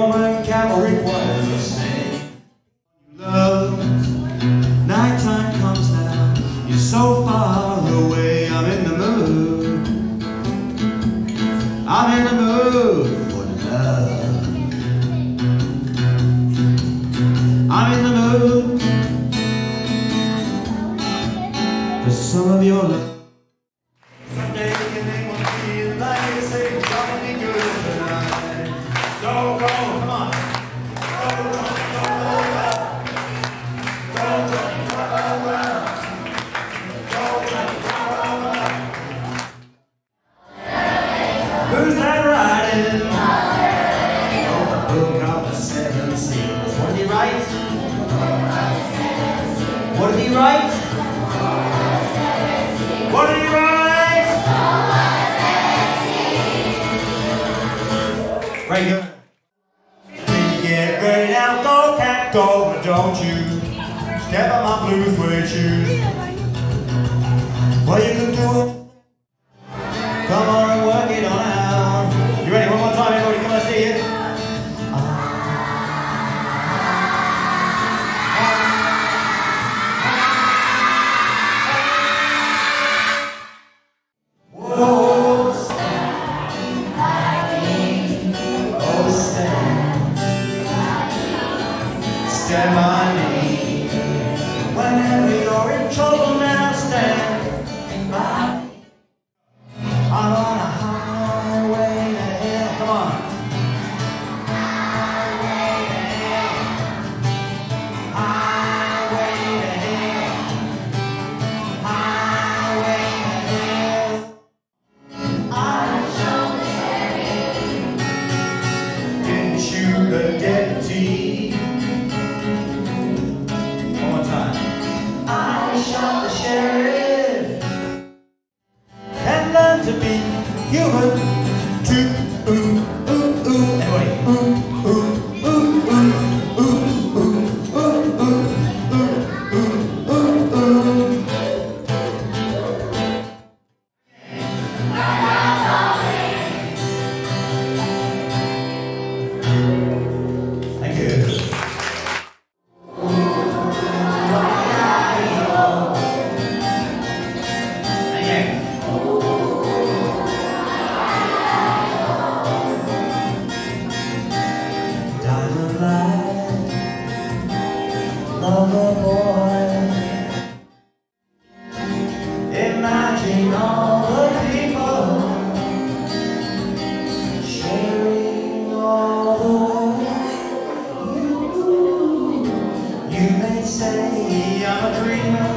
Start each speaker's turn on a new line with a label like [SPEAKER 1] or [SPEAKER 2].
[SPEAKER 1] all cavalry choir to sing. Love, nighttime comes now, you're so far away, I'm in the mood. I'm in the mood for love. I'm in the mood for some of your love. right here. When you get ready now, go cat go, don't you? Step on my blue suede shoes. Well, you can do it. Come on. Whenever you're in trouble now, stand by. to be human to lover boy. Imagine all the people sharing all the world. You, you may say I'm a dreamer.